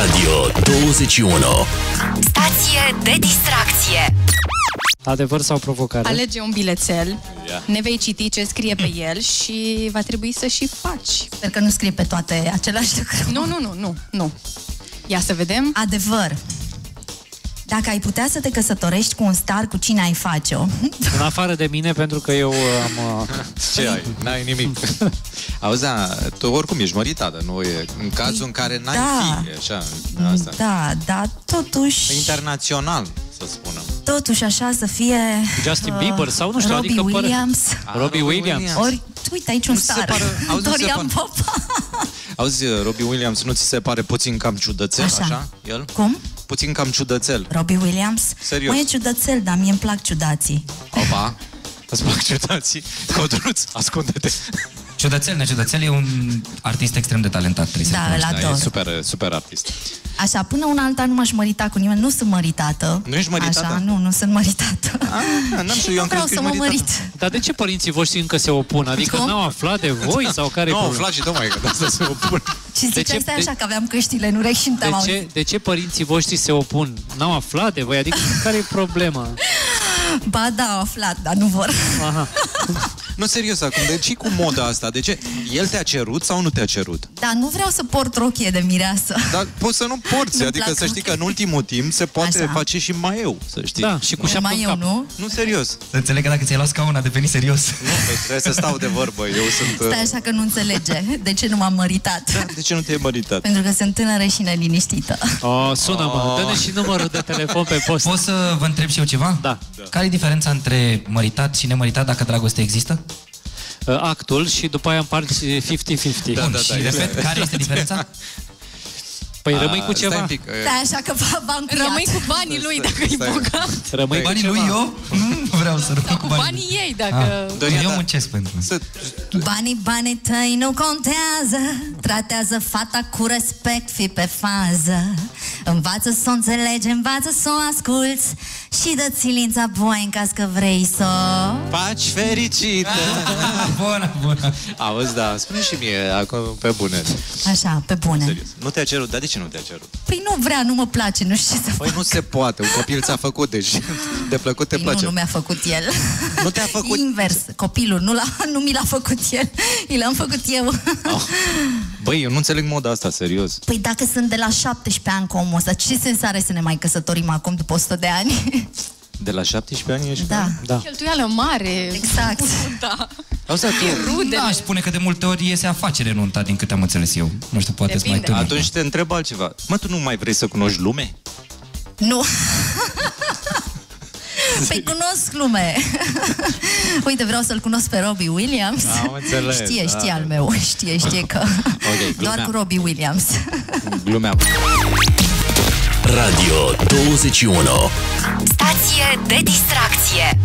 Radio 21 Stație de distracție. Adevăr sau provocare? Alege un bilețel, Ia. ne vei citi ce scrie pe el și va trebui să și faci. Sper că nu scrie pe toate același lucru. Nu, nu, nu, nu, nu. Ia să vedem. Adevăr. Dacă ai putea să te căsătorești cu un star, cu cine ai face-o? În afară de mine, pentru că eu am... uh, Ce ai? N-ai nimic. Auzi, da, tu oricum ești măritată, nu e? În cazul în care n-ai Da. fi, așa, asta. Da, da, totuși, Internațional, să spunem. totuși așa să fie... Justin uh, Bieber sau nu știu, Robbie adică pare- Williams. Robbie Williams. Ori, uite aici un Nu ți se star. pare- auzi, nu se Dorian pare- Popa. Auzi, Robbie Williams, nu ți se pare puțin cam ciudățel, așa, Așa. așa el? Cum? Puțin cam ciudățel. Robbie Williams? Serios. Mă, e ciudățel, dar mie îmi plac ciudații. Opa, îți plac ciudații? Codruț, ascunde-te. Ciudățel, neciudățel e un artist extrem de talentat, trebuie să Da, recunoști. îl Da, e ador. super, super artist. Așa, până una alta nu m-aș mărita cu nimeni, nu sunt măritată. Nu ești măritată? Așa, nu, nu sunt măritată. Ah, n-am știut, eu nu am vreau crezut să că mă ești mărit. măritată. Dar de ce părinții voștri încă se opun? Adică Cum? n-au aflat de voi sau care Nu, e au problema? aflat și tocmai că de asta se opun. Și ziceai, ce- stai de- așa că aveam căștile în urechi și nu te-am De auzit. ce, de ce părinții voștri se opun? N-au aflat de voi? Adică care e problema? Ba da, au aflat, dar nu vor. Aha. Nu, serios, acum, de ce cu moda asta? De ce? El te-a cerut sau nu te-a cerut? Dar nu vreau să port rochie de mireasă. Dar poți să nu porți, Nu-mi adică plac să știi rochii. că în ultimul timp se poate Așa. face și mai eu, să știi. Da, și cu Nu șapcă mai în eu, cap. nu? Nu, serios. Să înțeleg că dacă ți-ai luat scaun a devenit serios. Nu, păi trebuie să stau de vorbă. Eu sunt... Stai așa că nu înțelege de ce nu m-am măritat. Da, de ce nu te-ai măritat? Pentru că sunt tânără și neliniștită. Oh, sună-mă, dă-ne și numărul de telefon pe post. Pot să vă întreb și eu ceva? Da. Care e diferența între măritat și nemăritat dacă dragoste există? Uh, Actul și după aia împarți 50-50. Da, Bun, da, și da, repet, este. care este diferența? Păi rămâi A, cu Stai ceva. un pic. e, Stai așa că v- v-am cuiat. Rămâi cu banii lui dacă e stai. bogat. Rămâi cu Banii ceva. lui eu? Nu vreau să rămân cu Cu banii. banii ei dacă... Ah, Dorian, eu da. muncesc pentru. Să... Banii, banii tăi nu contează Tratează fata cu respect, fi pe fază Învață să o înțelegi, învață să o asculți Și dă silința boi în caz că vrei să o Faci fericită! Bună, bună. Auzi, da, spune și mie, acum, pe bune. Așa, pe bune Serios. Nu te-a cerut, dar de ce nu te-a cerut? Păi nu vrea, nu mă place, nu știu ce să fac Păi nu se poate, un copil ți-a făcut, deci de plăcut te Păi nu, place. nu mi-a făcut el Nu te-a făcut? Invers, copilul, nu, l-a, nu mi l-a făcut el I l-am făcut eu Oh. Băi, eu nu înțeleg moda asta, serios. Păi dacă sunt de la 17 ani cu omul ăsta Ce sens are să ne mai căsătorim acum după 100 de ani? De la 17 ani ești? Da, Da. Cheltuială mare. exact Da. Auzi, dar tu, Rudele. Da, aș spune că de multe ori iese afacere nunta, din câte am înțeles eu. Nu știu, poate sunt mai Depinde. tânăr. atunci te întreb altceva. Mă, tu nu mai vrei să cunoști lume? Nu. Păi cunosc lume. Uite, vreau să-l cunosc pe Robbie Williams. Am înțeles, Știe, da, știe da. al meu. Știe, știe că... Ok, Doar glumeam. cu Robbie Williams. Glumeam. Radio 21 Stație de distracție.